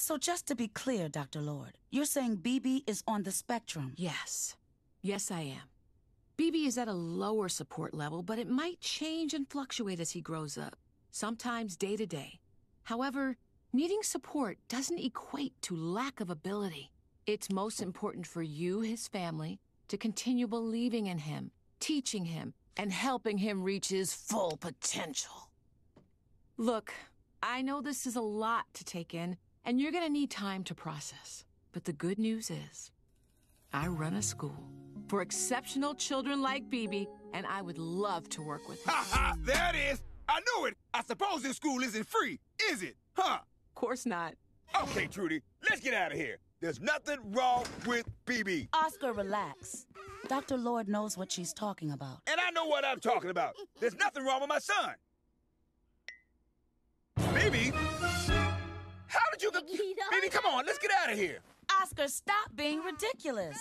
So just to be clear, Dr. Lord, you're saying BeBe is on the spectrum? Yes. Yes, I am. BeBe is at a lower support level, but it might change and fluctuate as he grows up, sometimes day to day. However, needing support doesn't equate to lack of ability. It's most important for you, his family, to continue believing in him, teaching him, and helping him reach his full potential. Look, I know this is a lot to take in, and you're gonna need time to process. But the good news is, I run a school for exceptional children like BeBe, and I would love to work with him. Ha ha! There it is! I knew it! I suppose this school isn't free, is it? Huh? Of course not. Okay, Trudy, let's get out of here. There's nothing wrong with BeBe. Oscar, relax. Dr. Lord knows what she's talking about. And I know what I'm talking about. There's nothing wrong with my son. BeBe? How did you... BeBe, come on, let's get out of here. Oscar, stop being ridiculous.